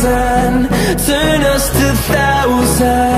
sun Turn us to thousand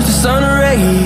the sun rays.